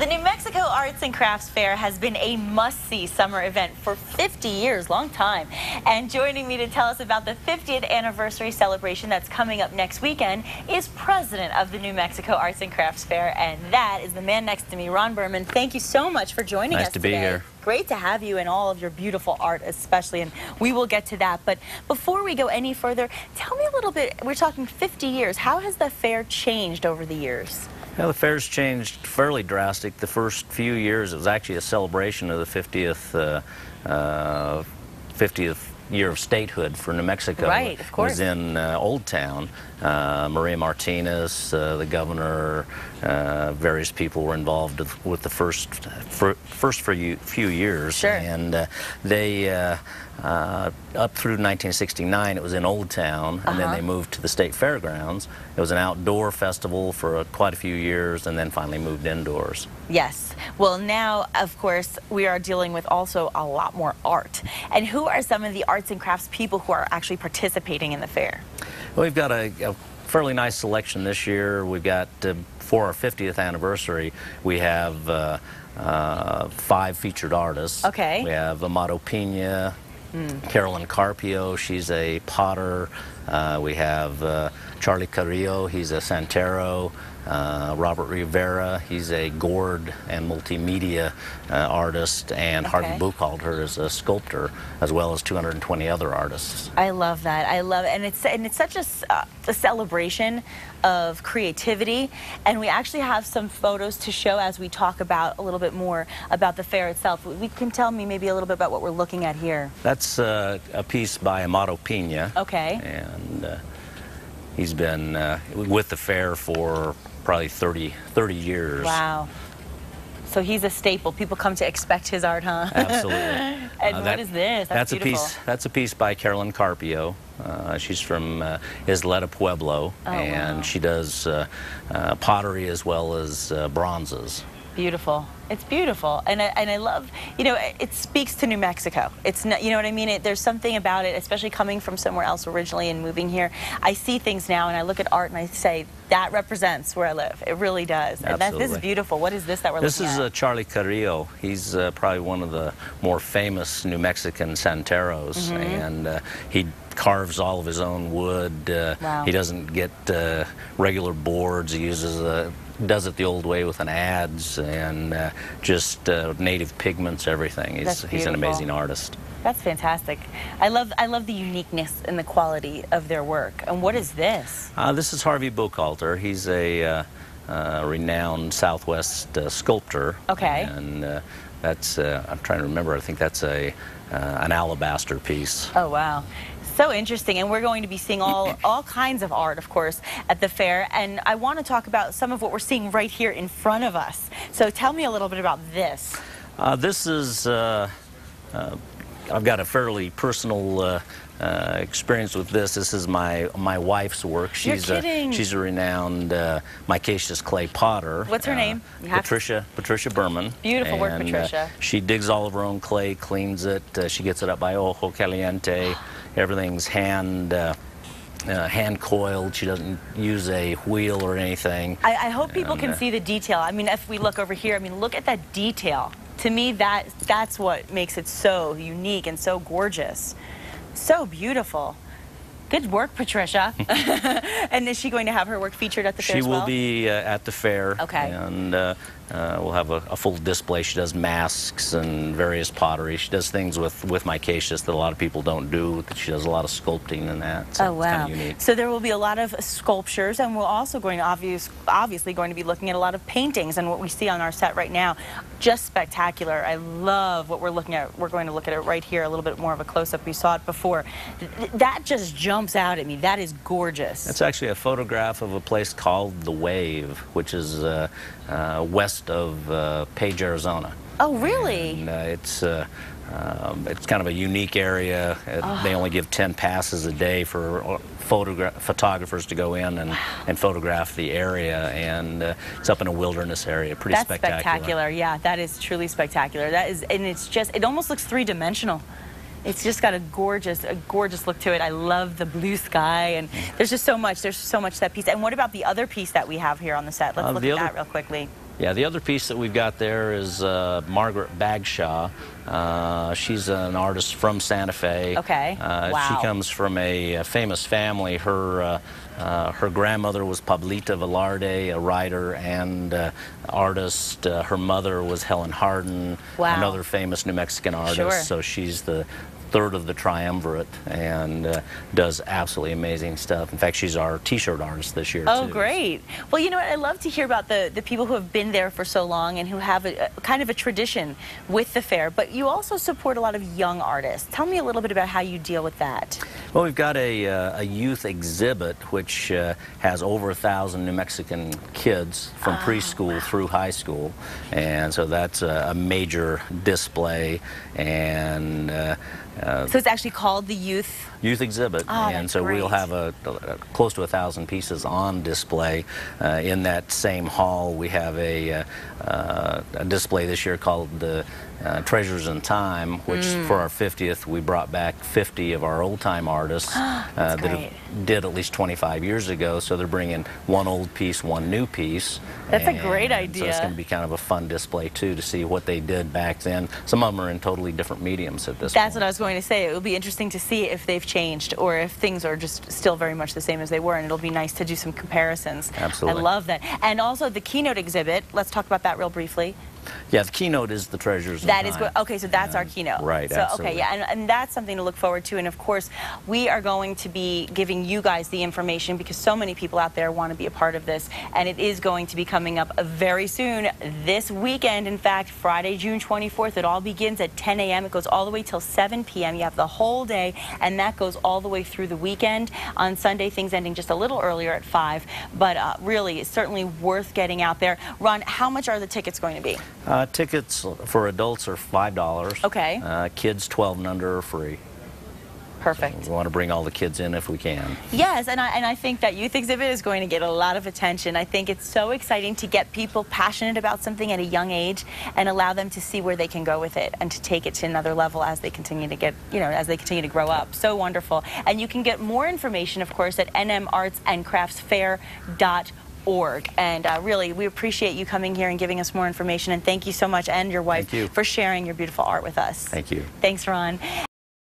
The New Mexico Arts and Crafts Fair has been a must-see summer event for 50 years, long time. And joining me to tell us about the 50th anniversary celebration that's coming up next weekend is president of the New Mexico Arts and Crafts Fair, and that is the man next to me, Ron Behrmann. Thank you so much for joining nice us to be today. here. Great to have you and all of your beautiful art, especially, and we will get to that. But before we go any further, tell me a little bit. We're talking 50 years. How has the fair changed over the years? Well, the fair's changed fairly drastic. The first few years, it was actually a celebration of the 50th, uh, uh, 50th year of statehood for New Mexico. Right, of course. It was in uh, Old Town. Uh, Maria Martinez, uh, the governor, uh, various people were involved with the first for, first few, few years. Sure. And uh, they, uh, uh, up through 1969, it was in Old Town, and then Uh-huh. they moved to the state fairgrounds. It was an outdoor festival for uh, quite a few years, and then finally moved indoors. Yes. Well, now, of course, we are dealing with also a lot more art. And who are some of the arts and crafts people who are actually participating in the fair? Well, we've got a, a fairly nice selection this year. We've got, uh, for our 50th anniversary, we have uh, uh, five featured artists. Okay. We have Amado Peña, Carolyn Carpio, she's a potter. Uh, we have uh, Charlie Carrillo, he's a Santero. Uh, Robert Rivera, he's a gourd and multimedia uh, artist, and Okay. Harvey Buchalter is a sculptor, as well as 220 other artists. I love that. I love it. And it's, and it's such a, uh, a celebration of creativity. And we actually have some photos to show as we talk about a little bit more about the fair itself. We can tell me maybe a little bit about what we're looking at here. That's uh, a piece by Amado Peña. Okay. And uh, he's been uh, with the fair for probably 30, 30 years. Wow. So he's a staple. People come to expect his art, huh? Absolutely. and Uh, what that- is this? That's, a beautiful. piece. That's a piece by Carolyn Carpio. Uh, she's from uh, Isleta Pueblo, Oh, and wow. she does uh, uh, pottery as well as uh, bronzes. Beautiful. It's beautiful, and I, and I love, you know, it, speaks to New Mexico. It's not, you know what I mean. It, there's something about it, especially coming from somewhere else originally and moving here. I see things now, and I look at art, and I say that represents where I live. It really does. And that, this is beautiful. What is this that we're This looking is at? uh, Charlie Carrillo. He's uh, probably one of the more famous New Mexican santeros, Mm-hmm. and uh, he carves all of his own wood. Uh, Wow. He doesn't get uh, regular boards. He uses uh, does it the old way with an adze and uh, just uh, native pigments, everything. He's, he's an amazing artist. That's fantastic. I love I love the uniqueness and the quality of their work. And what is this? Uh, this is Harvey Buchalter. He's a uh, uh, renowned Southwest uh, sculptor. Okay. And uh, that's, uh, I'm trying to remember, I think that's a, uh, an alabaster piece. Oh wow. So interesting, and we're going to be seeing all all kinds of art, of course, at the fair. And I want to talk about some of what we're seeing right here in front of us. So tell me a little bit about this. Uh, this is, uh, uh, I've got a fairly personal uh, uh, experience with this. This is my my wife's work. You're She's kidding. A, she's a renowned uh, micaceous clay potter. What's her Uh, name? Have to- Patricia Patricia Behrmann. Beautiful work, And, uh, Patricia. she digs all of her own clay, cleans it. Uh, she gets it up by ojo caliente. Everything's hand. Uh, uh, hand coiled. She doesn't use a wheel or anything. I, I hope people And, can uh, see the detail. I mean, if we look over here, I mean, look at that detail. To me, that that's what makes it so unique and so gorgeous, so beautiful. Good work, Patricia. and is she going to have her work featured at the fair She will well? be uh, at the fair. Okay. And uh, uh, we'll have a, a full display. She does masks and various pottery. She does things with, with micaceous that a lot of people don't do. She does a lot of sculpting and that. So Oh wow! So there will be a lot of sculptures, and we're also going to obvious, obviously going to be looking at a lot of paintings. And what we see on our set right now, just spectacular. I love what we're looking at. We're going to look at it right here, a little bit more of a close-up. We saw it before. Th- that just jumps out at me. That is gorgeous. It's actually a photograph of a place called The Wave, which is uh, uh, west of uh, Page, Arizona. oh really? And uh, it's uh, um, it's kind of a unique area. Uh, Ah. They only give 10 passes a day for photogra- photographers to go in and, and photograph the area, and uh, it's up in a wilderness area. Pretty That's spectacular. Yeah, that is truly spectacular. That is, and it's just, it almost looks three-dimensional. It's just got a gorgeous, a gorgeous look to it. I love the blue sky, and there's just so much. There's so much to that piece. And what about the other piece that we have here on the set? Let's Uh, look at other- that real quickly. Yeah, the other piece that we've got there is uh, Margaret Bagshaw. Uh, she's an artist from Santa Fe. Okay. Uh, Wow. She comes from a, uh famous family. Her uh, uh, her grandmother was Pablita Velarde, a writer and uh, artist. Uh, her mother was Helen Hardin, Wow. another famous New Mexican artist. Sure. So she's the third of the triumvirate and uh, does absolutely amazing stuff. In fact, she's our T-shirt artist this year. Oh, too. great. Well, you know what? I love to hear about the, the people who have been there for so long and who have a, a kind of a tradition with the fair. But you also support a lot of young artists. Tell me a little bit about how you deal with that. Well, we've got a, uh, a youth exhibit which uh, has over a thousand New Mexican kids from Ah, preschool through high school, and so that's a, a major display and uh, uh, So it's actually called the Youth. youth exhibit, Ah, and so we'll have a, a- close to a thousand pieces on display uh, in that same hall. We have a, uh, a display this year called the uh, Treasures in Time, which Mm. for our 50th we brought back 50 of our old time artists uh, that did at least 25 years ago. So they're bringing one old piece, one new piece. That's a great idea. So it's going to be kind of a fun display too to see what they did back then. Some of them are in totally different mediums at this point. That's point. what I was going to say. It will be interesting to see if they've changed or if things are just still very much the same as they were. And it'll be nice to do some comparisons. Absolutely. I love that. And also the keynote exhibit. Let's talk about that real briefly. Yeah, the keynote is the treasures. That is good. Okay, so that's our keynote. Right. So absolutely. okay, yeah, and, and that's something to look forward to. And of course, we are going to be giving you guys the information because so many people out there want to be a part of this, and it is going to be coming up very soon this weekend. In fact, Friday, June 24th. It all begins at 10 a.m. It goes all the way till 7 p.m. You have the whole day, and that goes all the way through the weekend. On Sunday, things ending just a little earlier at 5. But uh, really, it's certainly worth getting out there. Ron, how much are the tickets going to be? Uh, tickets for adults are five dollars. Okay. Uh, kids 12 and under are free. Perfect. We want to bring all the kids in if we can. Yes, and I, and I think that youth exhibit is going to get a lot of attention. I think it's so exciting to get people passionate about something at a young age and allow them to see where they can go with it and to take it to another level as they continue to get, you know, as they continue to grow up. So wonderful. And you can get more information, of course, at nmartsandcraftsfair.org. And uh, really, we appreciate you coming here and giving us more information. And thank you so much, and your wife, you. for sharing your beautiful art with us. Thank you. Thanks, Ron.